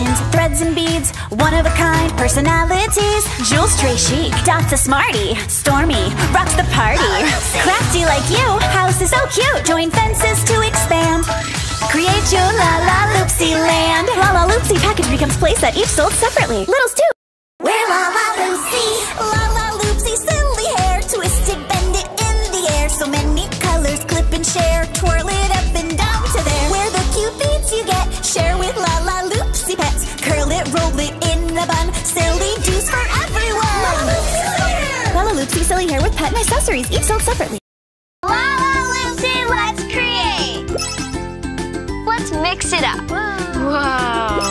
buttons, threads and beads One of a kind personalities. Jewel's Stray Chic, Dot's a smarty Stormy, rocks the party. Crafty like you, house is so cute Join fences to expand. Create your La La Loopsy land. Lalaloopsy package becomes playset, each sold separately. Littles too We're La it, roll it in a bun Silly do's for everyone La La Loopsy silly hair Lalaloopsy silly hair with pet and accessories Each sold separately La La Lucy, let's create! Let's mix it up. Whoa. The